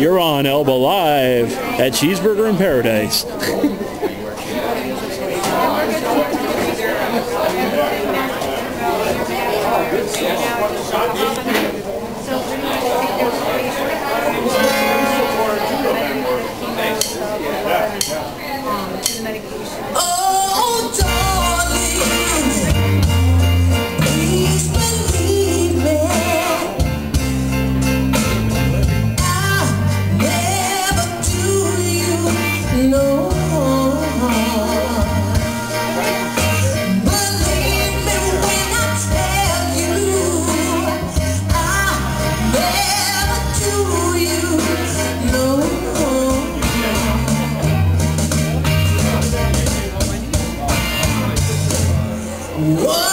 You're on Elba Live at Cheeseburger in Paradise. Whoa!